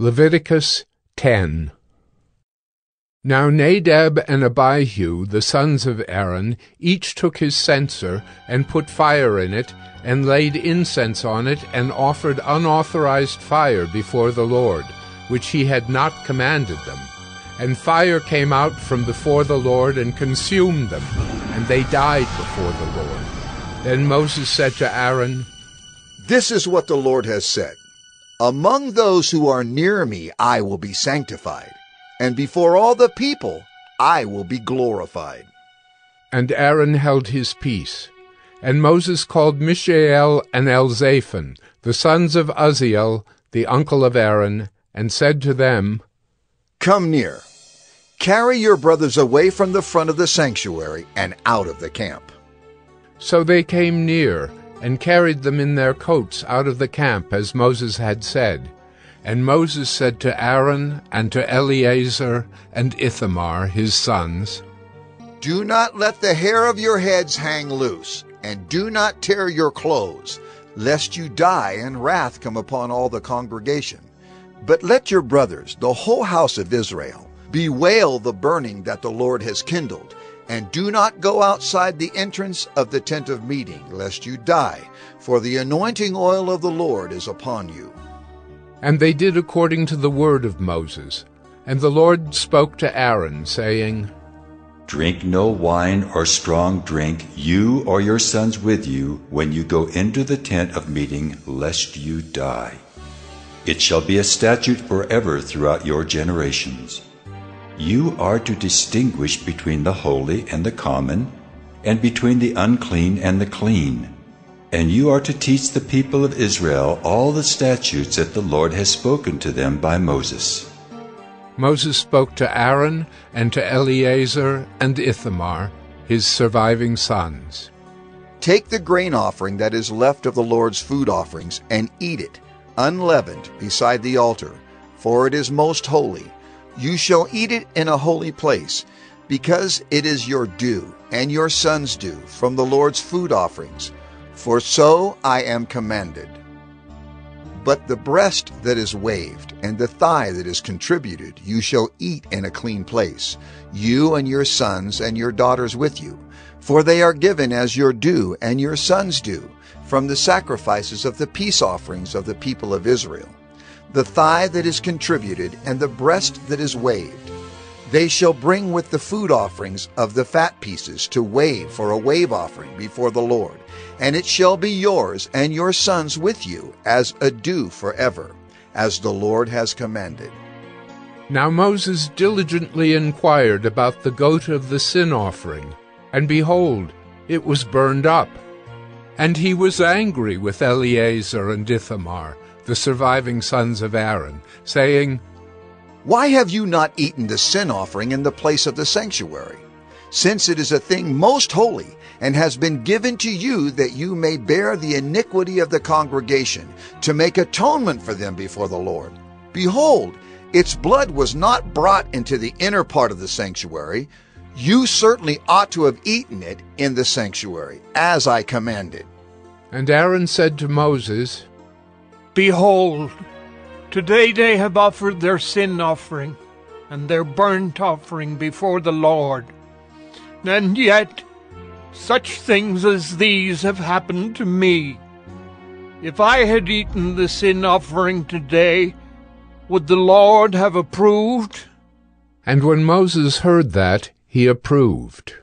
Leviticus 10 Now Nadab and Abihu, the sons of Aaron, each took his censer, and put fire in it, and laid incense on it, and offered unauthorized fire before the Lord, which he had not commanded them. And fire came out from before the Lord, and consumed them, and they died before the Lord. Then Moses said to Aaron, This is what the Lord has said. Among those who are near me I will be sanctified, and before all the people I will be glorified. And Aaron held his peace. And Moses called Mishael and Elzaphan, the sons of Uzziel, the uncle of Aaron, and said to them, Come near. Carry your brothers away from the front of the sanctuary and out of the camp. So they came near, and carried them in their coats out of the camp, as Moses had said. And Moses said to Aaron and to Eleazar and Ithamar his sons, Do not let the hair of your heads hang loose, and do not tear your clothes, lest you die and wrath come upon all the congregation. But let your brothers, the whole house of Israel, bewail the burning that the Lord has kindled, and do not go outside the entrance of the tent of meeting, lest you die, for the anointing oil of the Lord is upon you. And they did according to the word of Moses. And the Lord spoke to Aaron, saying, Drink no wine or strong drink, you or your sons with you, when you go into the tent of meeting, lest you die. It shall be a statute forever throughout your generations. You are to distinguish between the holy and the common, and between the unclean and the clean. And you are to teach the people of Israel all the statutes that the Lord has spoken to them by Moses. Moses spoke to Aaron and to Eleazar and Ithamar, his surviving sons. Take the grain offering that is left of the Lord's food offerings and eat it, unleavened, beside the altar, for it is most holy. You shall eat it in a holy place, because it is your due, and your sons' due, from the Lord's food offerings. For so I am commanded. But the breast that is waved, and the thigh that is contributed, you shall eat in a clean place, you and your sons and your daughters with you. For they are given as your due, and your sons' due, from the sacrifices of the peace offerings of the people of Israel the thigh that is contributed, and the breast that is waved. They shall bring with the food offerings of the fat pieces to wave for a wave offering before the Lord, and it shall be yours and your sons with you as a due forever, as the Lord has commanded. Now Moses diligently inquired about the goat of the sin offering, and behold, it was burned up. And he was angry with Eleazar and Ithamar, the surviving sons of Aaron, saying, Why have you not eaten the sin offering in the place of the sanctuary? Since it is a thing most holy, and has been given to you that you may bear the iniquity of the congregation, to make atonement for them before the Lord. Behold, its blood was not brought into the inner part of the sanctuary. You certainly ought to have eaten it in the sanctuary, as I commanded. And Aaron said to Moses, Behold, today they have offered their sin offering and their burnt offering before the Lord. And yet, such things as these have happened to me. If I had eaten the sin offering today, would the Lord have approved? And when Moses heard that, he approved.